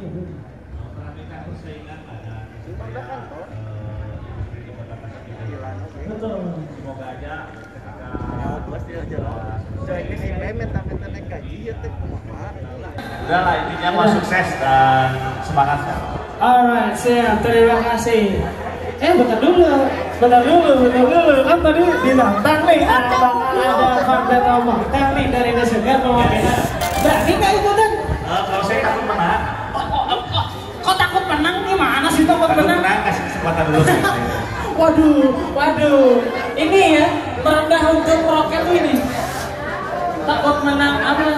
Betul. eh, semoga aja udah lah intinya mau sukses dan semangat Alright, siap. Terima kasih. Eh, bentar dulu. Bentar dulu, bentar dulu. Kan tadi ditantang nih. Ada ada konten omong. nih dari Desegar mau. Berarti nggak ikutan? Eh, kalau saya takut menang Oh, oh, oh, oh. Kok takut menang gimana sih takut takut menang? menang kasih kesempatan dulu Waduh, waduh. Ini ya, merendah untuk roket tuh ini. Takut menang apa?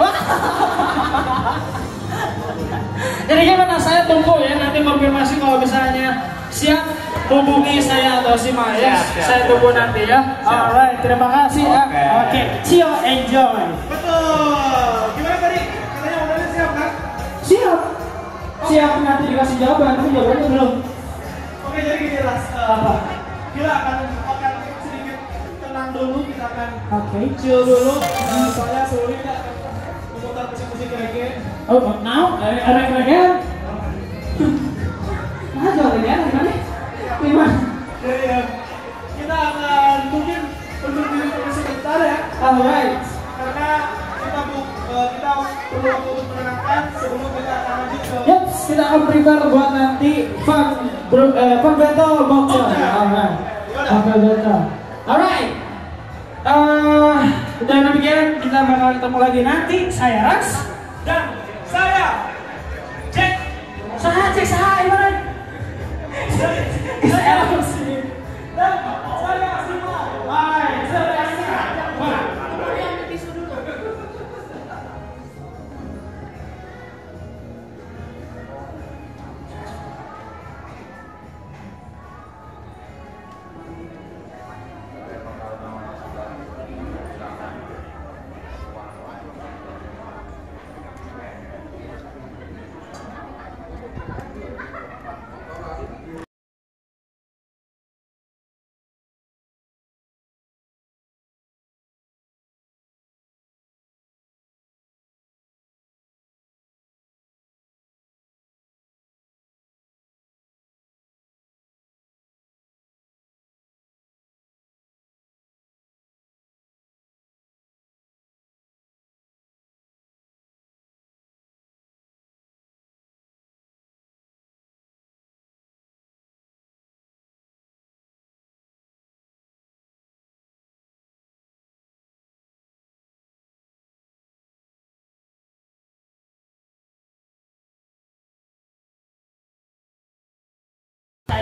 Jadi gimana saya tunggu ya nanti konfirmasi kalau misalnya siap hubungi saya atau si Maya. Siap, siap, saya tunggu nanti ya. Alright, terima kasih ya. Oke. Oke, Cio enjoy. Dikasih jawaban, tapi jawabannya belum. Oke, jadi gini Ras. Eh, Apa? Kita akan akan sedikit tenang dulu, kita akan Oke. chill dulu. Eh, soalnya sebelum kita akan memutar musik-musik reggae. Oh, oh, now, ada ada kerajaan. Nah, ada gimana? Gimana? Jadi ya, kita akan mungkin undur diri sebentar ya. Alright. Karena kita bu- eh, kita perlu waktu untuk menenangkan sebelum kita akan lanjut ke Yep, kita akan prepare buat nanti fun bro, eh, fun battle. Oke. Alright. Fun battle. Alright. Eh, dengan demikian kita bakal ketemu lagi nanti. Saya Ras. dan saya Jack Saya cek saya Iman. Saya.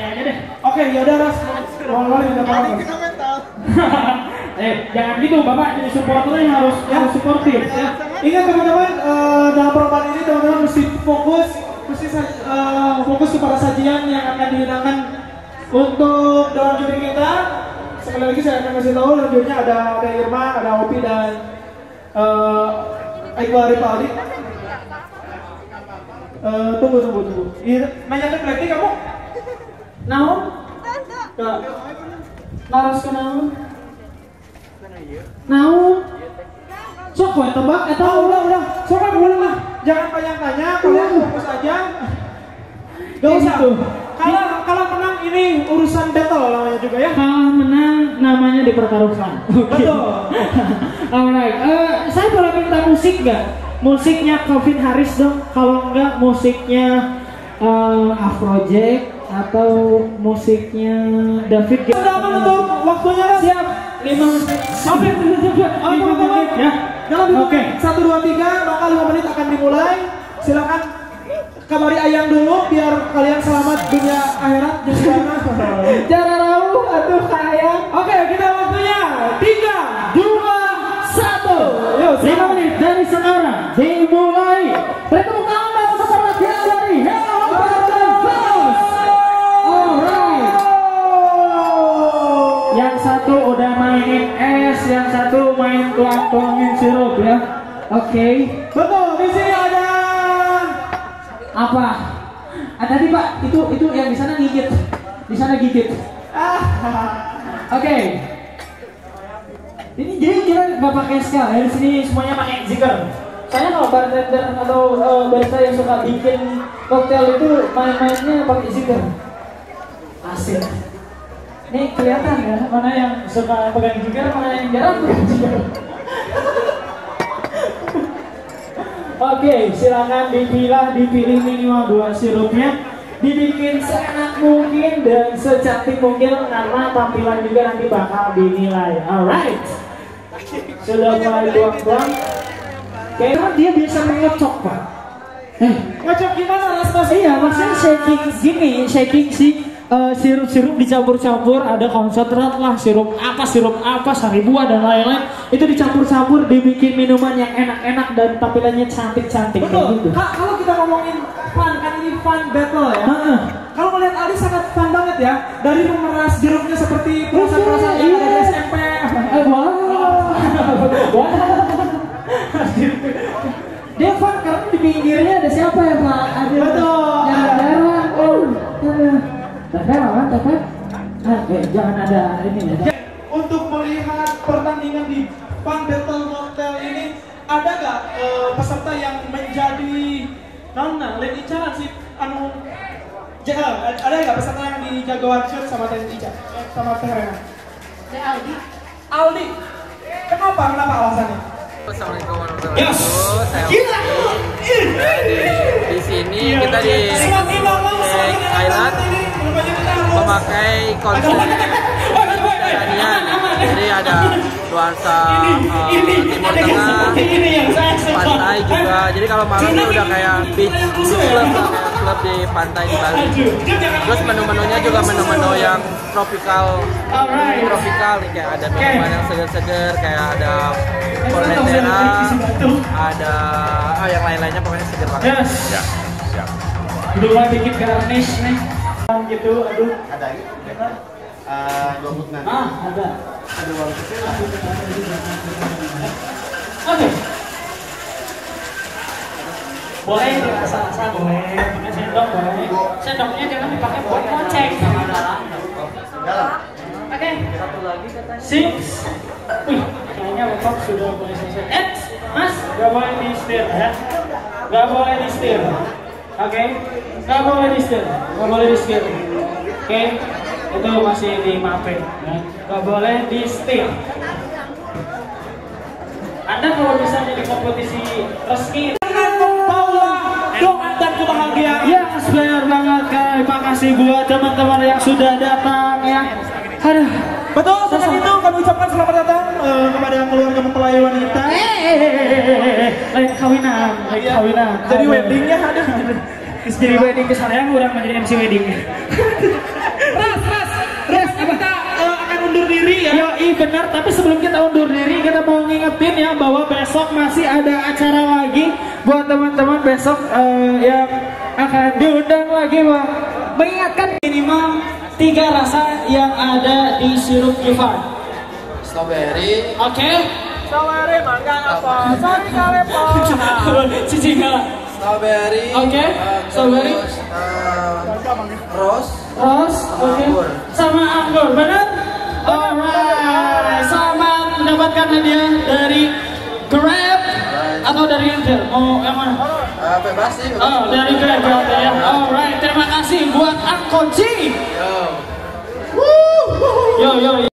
Saya aja deh. Oke, yaudah Ras. Ngomong udah mau. eh, jangan gitu, Bapak jadi supporternya harus harus suportif ya. Ingat teman-teman, eh, dalam perlombaan ini teman-teman mesti fokus, mesti eh, fokus kepada sajian yang akan dihidangkan untuk dalam juri kita. Sekali lagi saya akan kasih tahu dalam jurinya ada ada Irma, ada Opi dan uh, Iqbal Ripaldi. Eh, tunggu tunggu tunggu. Iya, nanya ke Blackty kamu? Naon? Enggak. Laras ke naon? Naon? Sok we tebak eta Oh, udah udah. Coba boleh lah. Jangan banyak tanya, kalian fokus aja. Gak usah. gitu. Kalau kalau menang ini urusan battle namanya juga ya. kalah menang namanya dipertaruhkan. Betul. Alright, Eh, saya boleh minta musik nggak? Musiknya Calvin Harris dong. Kalau enggak musiknya uh, Afrojack atau musiknya David Guetta. Sudah aman untuk waktunya Ras? Siap. Lima menit. Oke, cepat. Oh, teman-teman. ya. Dalam Oke. hitungan satu dua tiga maka lima menit akan dimulai. Silakan kabari ayang dulu biar kalian selamat dunia akhirat juga. Cara rauh atau kaya. Oke, kita waktunya tiga. Dua, satu. Yuk, Lima menit dari sekarang Yang satu udah mainin es, yang satu main tuang-tuangin sirup ya. Oke. Betul, di sini ada Apa? Ah, tadi Pak, itu itu yang di sana gigit. Di sana gigit. ah, Oke. Ini jadi kita nggak pakai ska, ya di sini semuanya pakai zikr. Saya kalau bartender atau uh, barista yang suka bikin koktail itu main-mainnya pakai zikr. Asik. Ini kelihatan ya mana yang suka pegang zikr, mana yang jarang pegang zikr. Oke, silakan dipilah, dipilih minimal dua sirupnya, dibikin seenak mungkin dan secantik mungkin karena tampilan juga nanti bakal dinilai. Alright, sudah mulai buang-buang. Kayaknya dia bisa mengecok pak. Eh, Ngecek gimana Mas Mas? iya maksudnya shaking gini, shaking si eh, sirup-sirup dicampur-campur, ada konsentrat lah, sirup apa, sirup apa, sari buah dan lain-lain. Itu dicampur-campur, dibikin minuman yang enak-enak dan tampilannya cantik-cantik Betul. gitu. Kak, kalau kita ngomongin fun, kan ini fun battle ya. Kalau melihat Ali sangat fun banget ya. Dari memeras jeruknya jangan ada ini ya. Untuk melihat pertandingan di fun battle mocktail ini, ada gak eh, peserta yang menjadi nona, lain Ica sih anu Ja- ada nggak peserta yang di jagoan shoot sama Teh Ica? Eh, sama Teh Rena? Aldi. Aldi. Kenapa? Kenapa alasannya? Assalamualaikum warahmatullahi Yes. wabarakatuh. Saya Gila. Nah, di, di sini kita di enak Thailand memakai konsep pertanian. Jadi ada nuansa eh, timur tengah, pantai juga. Jadi kalau malam ini udah kayak beach club, klub di pantai di Bali. Terus menu-menunya juga menu-menu yang tropical, tropical nih kayak ada minuman yang seger-seger, kayak ada portentera, ada ah yang lain-lainnya pokoknya seger banget. Yes. Ya. Udah mulai bikin garnish nih. Gitu, aduh. ada lagi uh, nanti Ah, ada. ada warung kecil Oke. Boleh dirasa-rasa boleh, pakai sendok boleh. Sendoknya jangan dipakai buat ngocek. dalam Oke. Satu lagi katanya. Six. Wih, kayaknya Bapak sudah mulai selesai. Eh, Mas, gak boleh di setir ya. Gak boleh di setir. Oke. Gak boleh di setir. Gak boleh di setir. Oke. Itu masih dimaafin. Ya. Gak boleh di setir. Anda kalau misalnya di kompetisi resmi doa dan kebahagiaan. Ya, benar banget kak. Terima kasih buat teman-teman yang sudah datang ya. Aduh. Betul, dengan itu kami ucapkan selamat datang eh, kepada keluarga mempelai wanita. Eh, kawinan, lain Iya. kawinan. Jadi Aduh. weddingnya ada. Jadi wedding kesannya kurang menjadi MC wedding. Ras, ras, ras. Kita eh, akan undur diri ya. Yo, i benar. Tapi sebelum kita undur diri, kita mau ngingetin ya bahwa besok masih ada acara lagi buat teman-teman besok eh, yang akan diundang lagi, Bang. Mengingatkan minimal tiga rasa yang ada di sirup Givan. Strawberry, Oke? Saware mangga apa? Sari kalepo. Cici enggak. strawberry, Oke, eh, strawberry. eh, rose, Ros, oke. anggur. Sama anggur, benar? Alright, selamat mendapatkan hadiah dari Grab atau dari Angel? Mau yang mana? Eh, bebas sih. bebas. Oh, dari Grab berarti ya. Alright, terima kasih buat Angkoci. Yo. Yo, yo, yo.